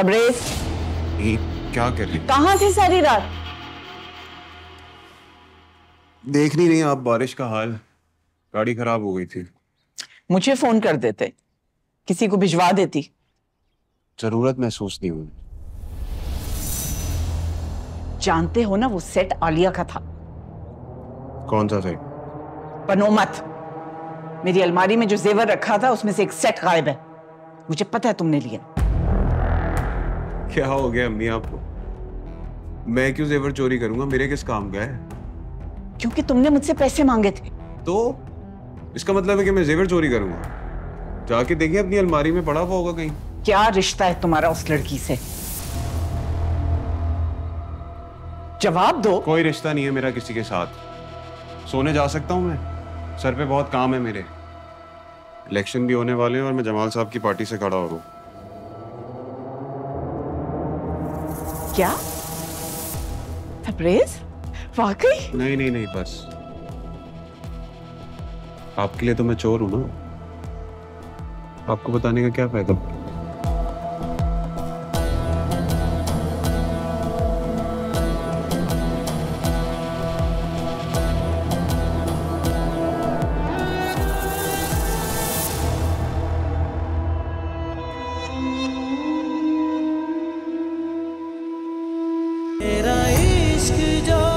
तबरेज। ये क्या कर रही? कहाँ थे सारी रात? देख नहीं रही आप बारिश का हाल। गाड़ी खराब हो गई थी। मुझे फ़ोन कर देते। किसी को भिजवा देती। ज़रूरत महसूस नहीं हुई। जानते हो ना वो सेट आलिया का था। कौन सा थे बनो मत। मेरी अलमारी में जो जेवर रखा था उसमें से एक सेट गायब है। मुझे पता है तुमने लिया। क्या हो गया अम्मी आपको मैं क्यों जेवर चोरी करूँगा? मेरे किस काम का है? क्योंकि तुमने मुझसे पैसे मांगे थे। तो? इसका मतलब है कि मैं जेवर चोरी करूँगा। जाके देखिए अपनी अलमारी में पड़ा हुआ होगा कहीं। क्या रिश्ता है तुम्हारा उस लड़की से? जवाब दो। कोई रिश्ता नहीं है मेरा किसी के साथ। सोने जा सकता हूँ मैं? सर पे बहुत काम है मेरे। इलेक्शन भी होने वाले हैं और मैं जमाल साहब की पार्टी से खड़ा हो रहा हूँ। क्या? तबरेज वाकई? नहीं नहीं नहीं, बस। आपके लिए तो मैं चोर हूँ ना। आपको बताने का क्या फ़ायदा? तेरा इश्क जो